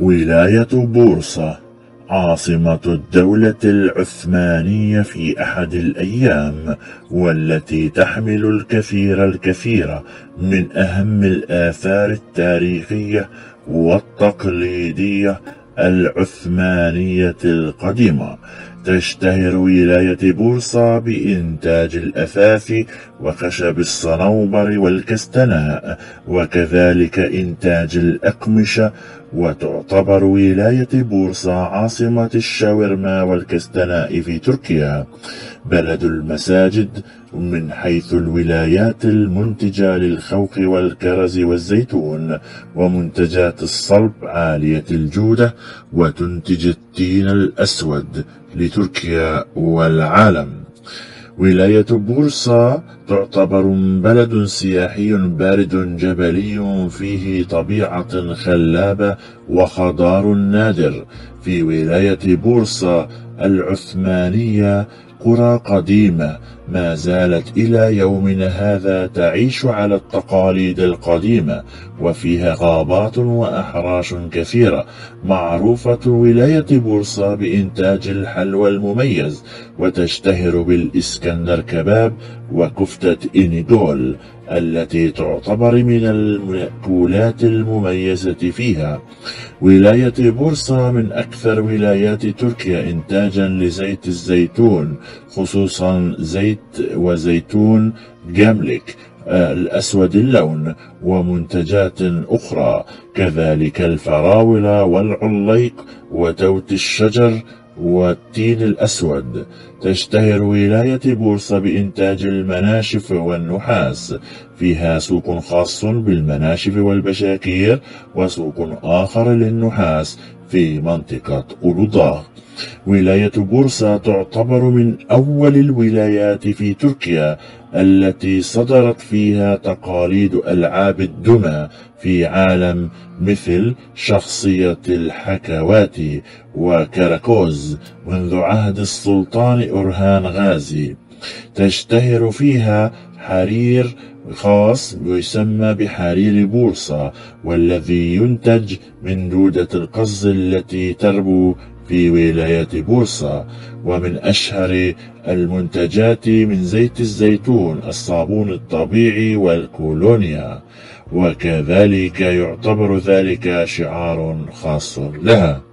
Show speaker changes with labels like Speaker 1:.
Speaker 1: ولاية بورصة عاصمة الدولة العثمانية في أحد الأيام والتي تحمل الكثير الكثير من أهم الآثار التاريخية والتقليدية العثمانية القديمة. تشتهر ولاية بورصة بإنتاج الأثاث وخشب الصنوبر والكستناء وكذلك إنتاج الأقمشة وتعتبر ولاية بورصة عاصمة الشاورما والكستناء في تركيا. بلد المساجد من حيث الولايات المنتجة للخوخ والكرز والزيتون ومنتجات الصلب عالية الجودة وتنتج التين الأسود لتركيا والعالم. ولاية بورصة تعتبر بلد سياحي بارد جبلي فيه طبيعة خلابة وخضار نادر. في ولاية بورصة العثمانية قرى قديمة. ما زالت إلى يومنا هذا تعيش على التقاليد القديمة وفيها غابات وأحراش كثيرة. معروفة ولاية بورصة بإنتاج الحلوى المميز وتشتهر بالإسكندر كباب وكفتة إنيدول التي تعتبر من المأكولات المميزة فيها. ولاية بورصة من أكثر ولايات تركيا إنتاجا لزيت الزيتون خصوصا زيت وزيتون جاملك آه، الأسود اللون ومنتجات أخرى كذلك الفراولة والعليق وتوت الشجر والتين الأسود. تشتهر ولاية بورصة بإنتاج المناشف والنحاس. فيها سوق خاص بالمناشف والبشاكير وسوق آخر للنحاس في منطقة أولوضاغ ولاية بورصة تعتبر من أول الولايات في تركيا التي صدرت فيها تقاليد ألعاب الدمى في عالم مثل شخصية الحكواتي وكراكوز منذ عهد السلطان أرهان غازي. تشتهر فيها حرير خاص يسمى بحرير بورصة والذي ينتج من دودة القز التي تربو في ولاية بورصة ومن أشهر المنتجات من زيت الزيتون الصابون الطبيعي والكولونيا. وكذلك يعتبر ذلك شعار خاص لها.